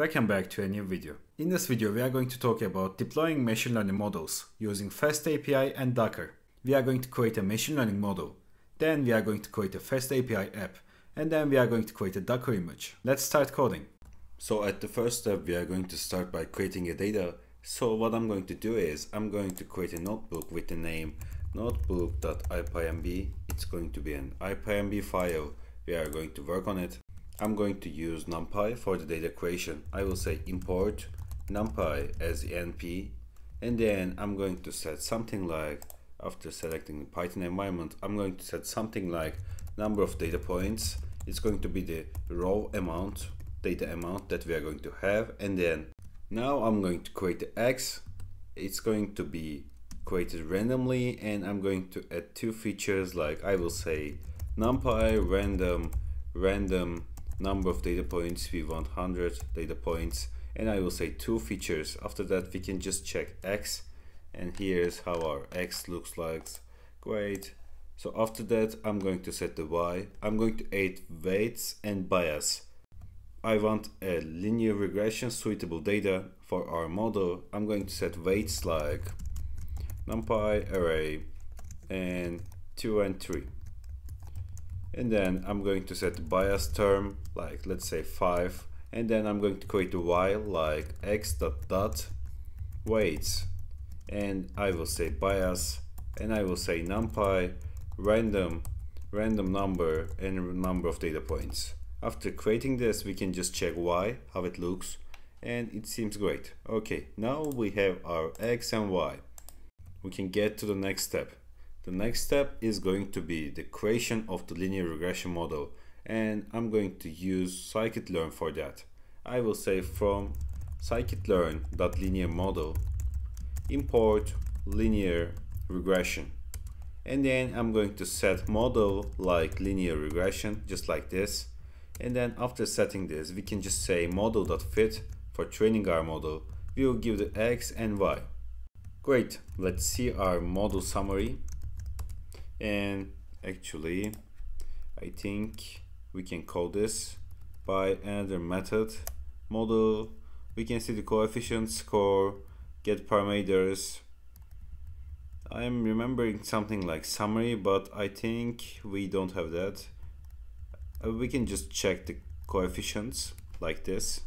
Welcome back to a new video. In this video we are going to talk about deploying machine learning models using Fast API and Docker. We are going to create a machine learning model, then we are going to create a Fast API app, and then we are going to create a Docker image. Let's start coding. So at the first step we are going to start by creating a data. So what I'm going to do is I'm going to create a notebook with the name notebook.ipynb. It's going to be an ipynb file. We are going to work on it. I'm going to use NumPy for the data creation. I will say import NumPy as NP and then I'm going to set something like after selecting the Python environment I'm going to set something like number of data points it's going to be the raw amount data amount that we are going to have and then now I'm going to create the X it's going to be created randomly and I'm going to add two features like I will say numpy random random number of data points we want 100 data points. And I will say two features. After that we can just check X and here's how our X looks like. Great. So after that I'm going to set the Y. I'm going to add weights and bias. I want a linear regression suitable data for our model. I'm going to set weights like numpy array and 2 and 3 and then I'm going to set the bias term like let's say 5 and then I'm going to create a while like x dot dot weights. And I will say bias and I will say numpy random random number and number of data points. After creating this we can just check y how it looks and it seems great. Okay now we have our x and y. We can get to the next step the next step is going to be the creation of the linear regression model and I'm going to use scikit-learn for that. I will say from scikit-learn.linear model import linear regression. And then I'm going to set model like linear regression just like this. And then after setting this we can just say model.fit for training our model. We will give the x and y. Great. Let's see our model summary and actually I think we can call this by another method model. We can see the coefficient score get parameters. I am remembering something like summary but I think we don't have that. Uh, we can just check the coefficients like this.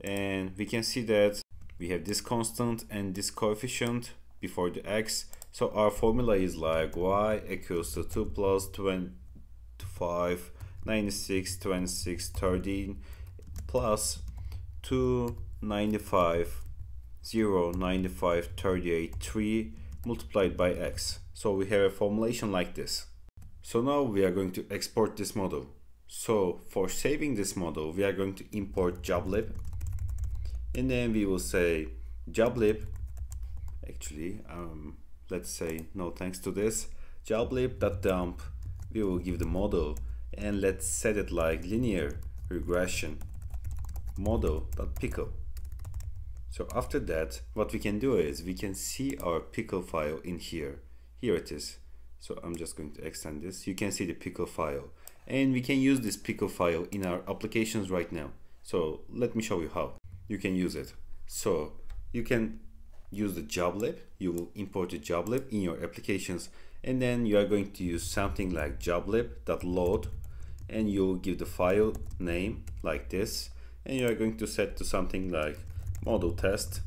And we can see that we have this constant and this coefficient before the x so our formula is like y equals to 2 plus 25 96 26 13 plus 2 95 0 95 38 3 multiplied by x. So we have a formulation like this. So now we are going to export this model. So for saving this model we are going to import joblib. And then we will say joblib actually um, let's say no thanks to this. Joblib.dump we will give the model and let's set it like linear regression. Model.pickle so after that what we can do is we can see our pickle file in here. Here it is. So I'm just going to extend this. You can see the pickle file. And we can use this pickle file in our applications right now. So let me show you how. You can use it. So you can use the joblib. You will import the joblib in your applications and then you are going to use something like joblib.load and you'll give the file name like this and you are going to set to something like model test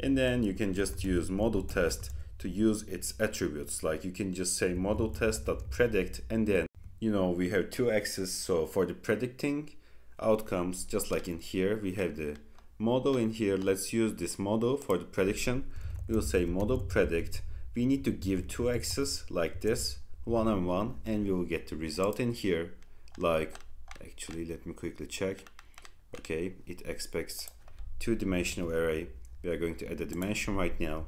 and then you can just use model test to use its attributes. Like you can just say model test.predict and then you know we have two axes. So for the predicting outcomes just like in here we have the model in here. Let's use this model for the prediction. We'll say model predict. We need to give two axes like this one on one and we will get the result in here. Like actually let me quickly check. Okay it expects two-dimensional array. We are going to add a dimension right now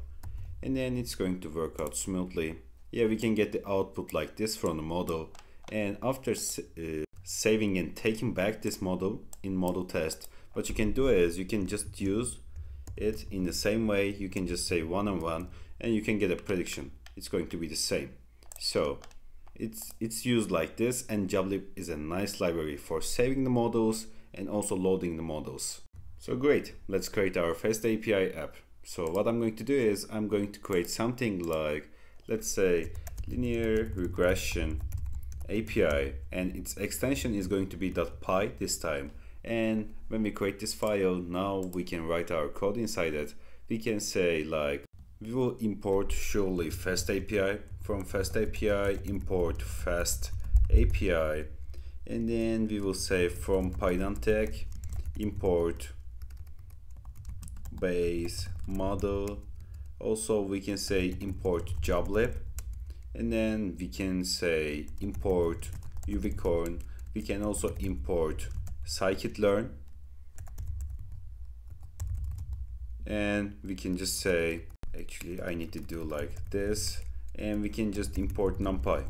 and then it's going to work out smoothly. Yeah we can get the output like this from the model. And after uh, saving and taking back this model in model test what you can do is you can just use it in the same way you can just say one on one and you can get a prediction it's going to be the same so it's it's used like this and joblib is a nice library for saving the models and also loading the models. So great, let's create our first API app. So what I'm going to do is I'm going to create something like, let's say linear regression API and its extension is going to be .py this time. And when we create this file, now we can write our code inside it. We can say like, we will import surely fast API from fast API, import fast API, and then we will say from Pydantic, import base model. Also, we can say import joblib and then we can say import uvicorn we can also import scikit-learn and we can just say actually I need to do like this. And we can just import numpy.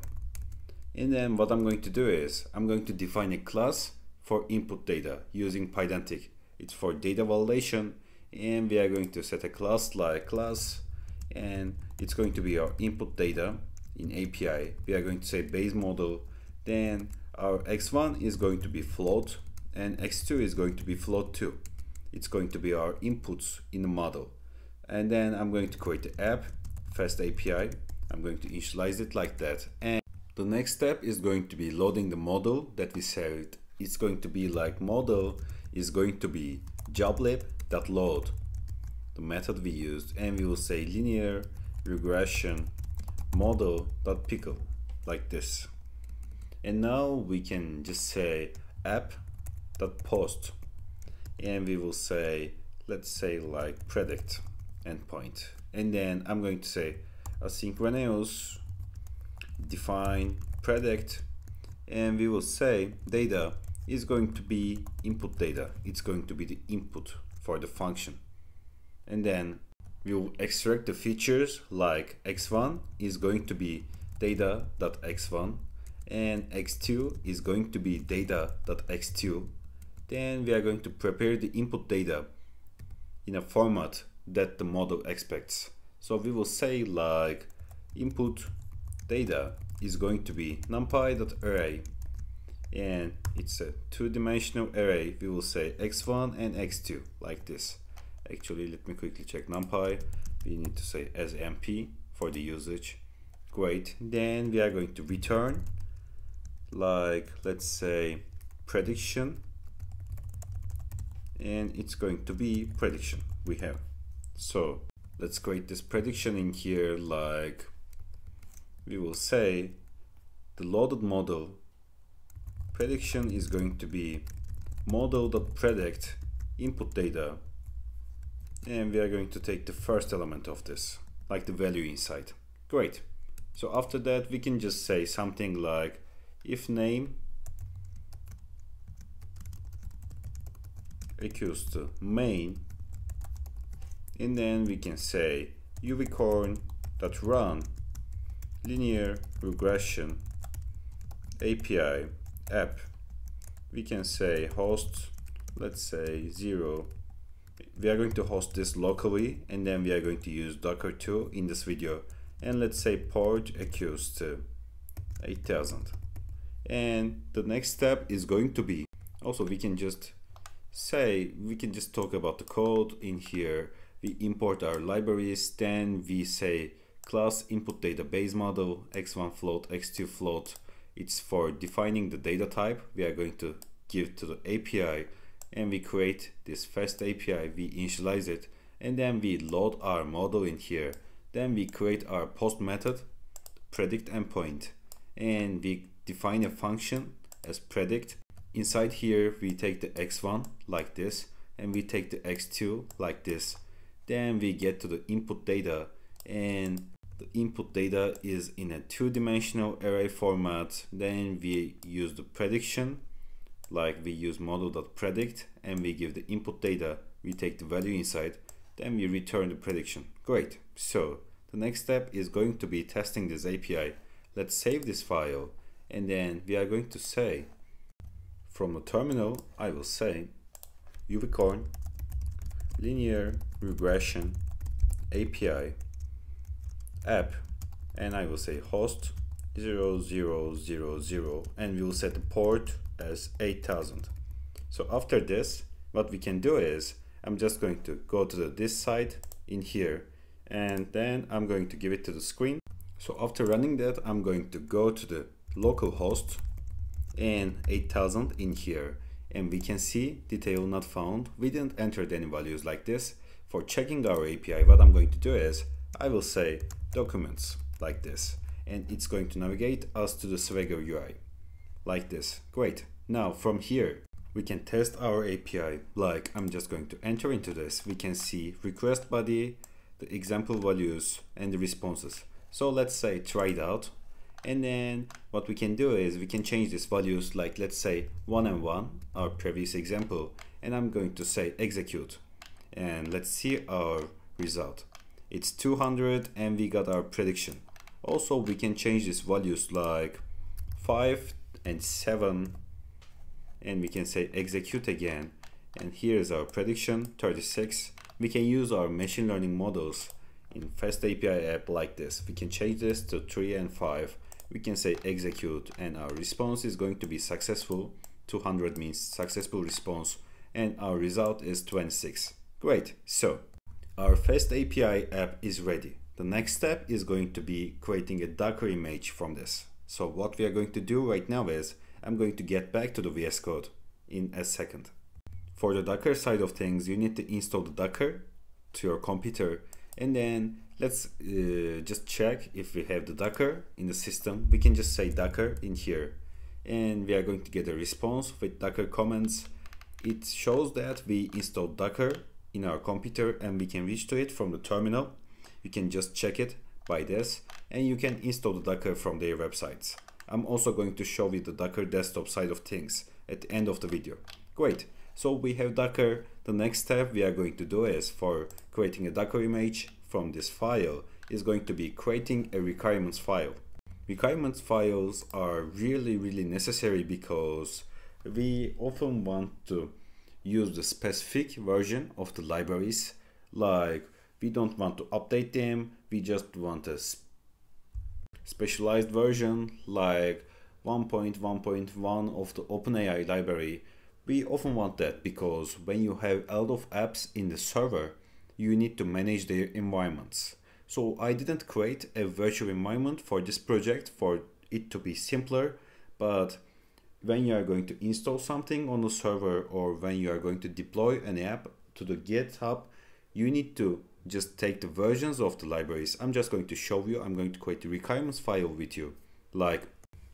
And then what I'm going to do is I'm going to define a class for input data using Pydantic. It's for data validation. And we are going to set a class like class. And it's going to be our input data in API, we are going to say base model, then our x1 is going to be float and x2 is going to be float 2 It's going to be our inputs in the model. And then I'm going to create the app, fast API. I'm going to initialize it like that. And the next step is going to be loading the model that we saved. It's going to be like model is going to be joblib.load, the method we used, and we will say linear regression model.pickle like this. And now we can just say app.post and we will say, let's say like predict endpoint. And then I'm going to say asynchronous define predict and we will say data is going to be input data. It's going to be the input for the function. And then we will extract the features like x1 is going to be data.x1 and x2 is going to be data.x2 then we are going to prepare the input data in a format that the model expects. So we will say like input data is going to be numpy.array and it's a two-dimensional array. We will say x1 and x2 like this. Actually let me quickly check numpy. We need to say as mp for the usage. Great. Then we are going to return like let's say prediction and it's going to be prediction we have. So let's create this prediction in here like we will say the loaded model prediction is going to be model.predict input data and we are going to take the first element of this like the value inside. Great. So after that we can just say something like if name equals to main. And then we can say uvicorn that run. Linear regression. API app. We can say host let's say 0 we are going to host this locally and then we are going to use docker 2 in this video. And let's say port equals to 8000 and the next step is going to be also we can just say we can just talk about the code in here we import our libraries then we say class input database model x1 float x2 float it's for defining the data type we are going to give to the API and we create this fast API, we initialize it, and then we load our model in here. Then we create our post method, predict endpoint, and we define a function as predict. Inside here, we take the x1 like this, and we take the x2 like this. Then we get to the input data, and the input data is in a two-dimensional array format. Then we use the prediction like we use model.predict and we give the input data, we take the value inside, then we return the prediction. Great. So the next step is going to be testing this API. Let's save this file and then we are going to say from the terminal, I will say uvicorn linear regression API app and I will say host 0000 and we will set the port as 8000 So after this, what we can do is, I'm just going to go to the, this side in here, and then I'm going to give it to the screen. So after running that, I'm going to go to the local host and 8000 in here. And we can see detail not found. We didn't enter any values like this. For checking our API, what I'm going to do is, I will say documents like this. And it's going to navigate us to the Swagger UI like this. Great. Now from here, we can test our API. Like I'm just going to enter into this. We can see request body, the example values and the responses. So let's say try it out. And then what we can do is we can change these values like let's say one and one, our previous example. And I'm going to say execute. And let's see our result. It's 200 and we got our prediction. Also, we can change these values like 5 and 7 and we can say execute again and here is our prediction 36 we can use our machine learning models in fast api app like this we can change this to 3 and 5 we can say execute and our response is going to be successful 200 means successful response and our result is 26 great. So our first api app is ready. The next step is going to be creating a docker image from this. So what we are going to do right now is I'm going to get back to the VS Code in a second. For the Docker side of things, you need to install the Docker to your computer and then let's uh, just check if we have the Docker in the system. We can just say Docker in here and we are going to get a response with Docker commands. It shows that we installed Docker in our computer and we can reach to it from the terminal. You can just check it by this and you can install the Docker from their websites. I'm also going to show you the Docker desktop side of things at the end of the video. Great, so we have Docker. The next step we are going to do is for creating a Docker image from this file is going to be creating a requirements file. Requirements files are really really necessary because we often want to use the specific version of the libraries like we don't want to update them we just want a specialized version like 1.1.1 of the OpenAI library, we often want that because when you have a lot of apps in the server, you need to manage their environments. So I didn't create a virtual environment for this project for it to be simpler, but when you are going to install something on the server or when you are going to deploy an app to the GitHub, you need to just take the versions of the libraries. I'm just going to show you, I'm going to create the requirements file with you. Like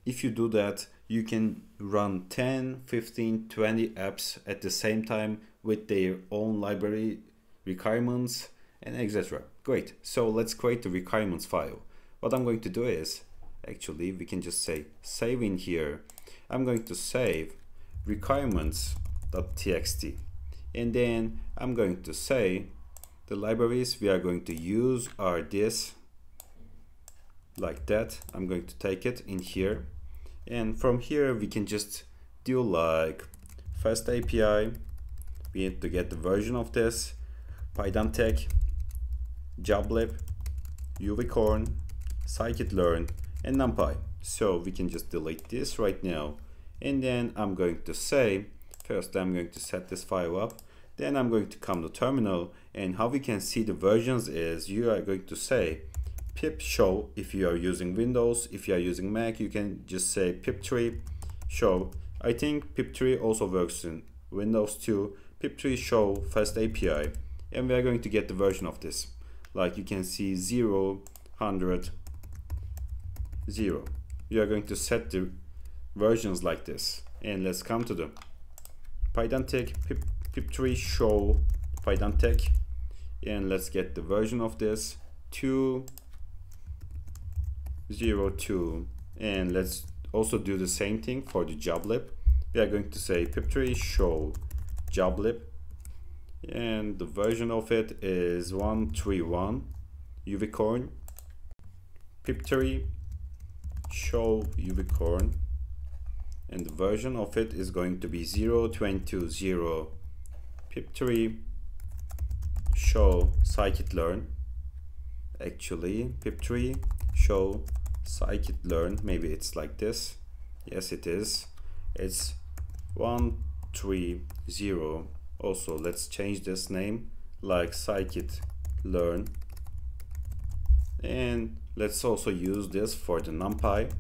if you do that, you can run 10, 15, 20 apps at the same time with their own library requirements and etc. Great. So let's create the requirements file. What I'm going to do is, actually, we can just say save in here. I'm going to save requirements.txt and then I'm going to say the libraries we are going to use are this like that I'm going to take it in here and from here we can just do like fast API we need to get the version of this Pydantic joblib uvicorn scikit-learn and numpy so we can just delete this right now and then I'm going to say first I'm going to set this file up then I'm going to come to terminal and how we can see the versions is you are going to say pip show if you are using Windows. If you are using Mac, you can just say pip3 show. I think pip3 also works in Windows too. pip3 show fast API and we are going to get the version of this. Like you can see 0, 100, 0. You are going to set the versions like this. And let's come to the Pydantic pip pip3 show Pydantic and let's get the version of this 202 and let's also do the same thing for the joblib we are going to say pip3 show joblib and the version of it is 131 uvicorn pip3 show uvicorn and the version of it is going to be 0220 pip3 show scikit-learn. Actually pip3 show scikit-learn. Maybe it's like this. Yes it is. It's 3 0 also let's change this name like scikit learn and let's also use this for the numpy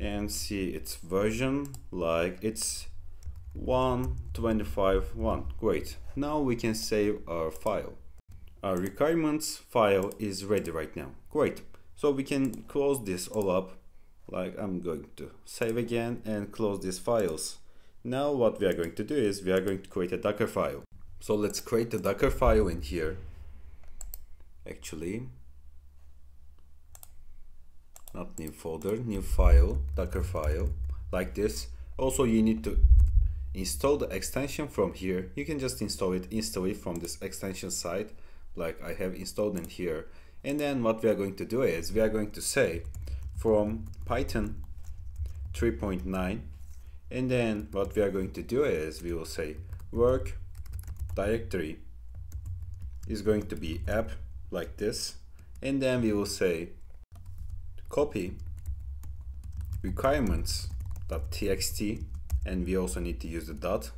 and see its version like it's 125 1 great. Now we can save our file. Our requirements file is ready right now. Great. So we can close this all up. Like I'm going to save again and close these files now what we are going to do is we are going to create a docker file. So let's create the docker file in here. Actually not new folder new file docker file like this. Also you need to install the extension from here. You can just install it instantly from this extension site like I have installed in here. And then what we are going to do is we are going to say from python 3.9 and then what we are going to do is we will say work directory is going to be app like this. And then we will say copy requirements.txt and we also need to use the dot.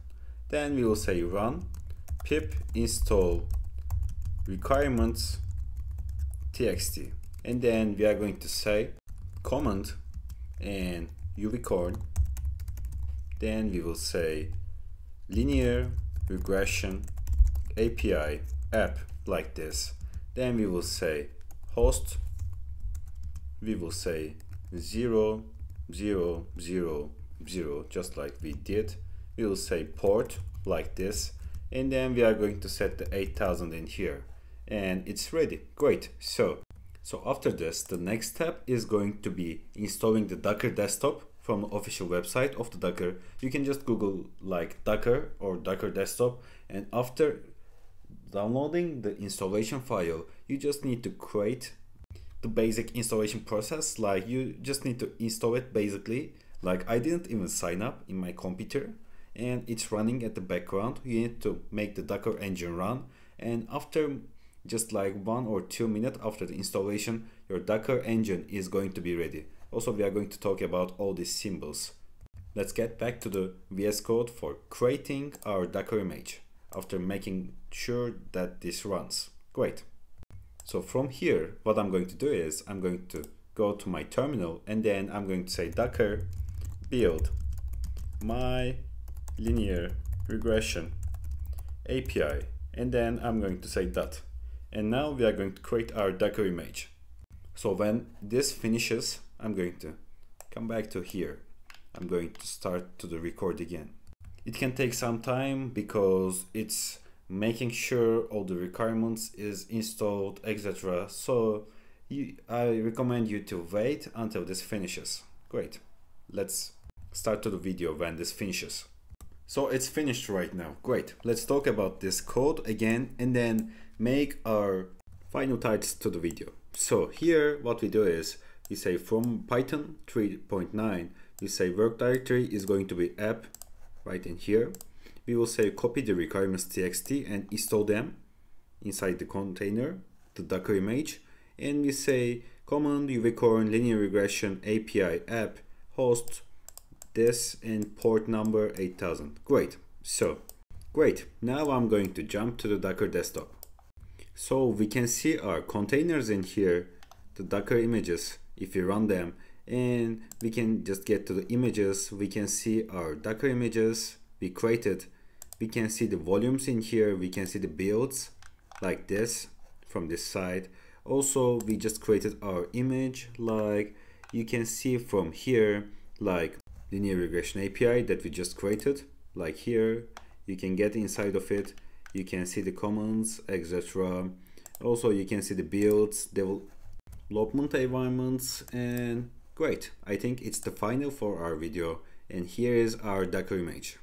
Then we will say run pip install requirements.txt and then we are going to say command and uvicorn then we will say linear regression API app like this. Then we will say host. We will say 0 0 0 0 just like we did. We will say port like this. And then we are going to set the 8000 in here. And it's ready. Great. So so after this the next step is going to be installing the docker desktop from the official website of the docker. You can just google like docker or docker desktop and after downloading the installation file you just need to create the basic installation process. Like you just need to install it basically. Like I didn't even sign up in my computer and it's running at the background. You need to make the docker engine run and after just like one or two minutes after the installation your docker engine is going to be ready also we are going to talk about all these symbols let's get back to the vs code for creating our docker image after making sure that this runs great so from here, what I'm going to do is I'm going to go to my terminal and then I'm going to say docker build my linear regression API and then I'm going to say that. And now we are going to create our Docker image. So when this finishes, I'm going to come back to here. I'm going to start to the record again. It can take some time because it's making sure all the requirements is installed etc so you, I recommend you to wait until this finishes. Great. Let's start to the video when this finishes. So it's finished right now. Great. Let's talk about this code again and then make our final touches to the video. So here what we do is we say from python 3.9 we say work directory is going to be app right in here we will say copy the requirements txt and install them inside the container, the Docker image, and we say command uvicorn linear regression API app host this and port number 8000. Great. So, great. Now I'm going to jump to the Docker desktop. So we can see our containers in here, the Docker images, if we run them, and we can just get to the images. We can see our Docker images we created. We can see the volumes in here. We can see the builds like this from this side. Also we just created our image like you can see from here like linear regression API that we just created like here. You can get inside of it. You can see the commands etc also you can see the builds development environments and great I think it's the final for our video and here is our Docker image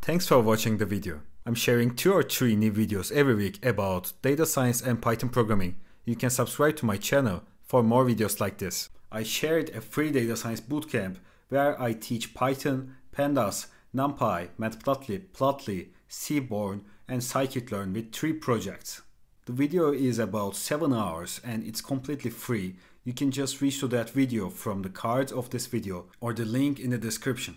Thanks for watching the video. I'm sharing two or three new videos every week about data science and Python programming. You can subscribe to my channel for more videos like this. I shared a free data science bootcamp where I teach Python, Pandas, NumPy, Matplotlib, Plotly, Seaborn, and scikit-learn with three projects. The video is about 7 hours and it's completely free. You can just reach to that video from the cards of this video or the link in the description.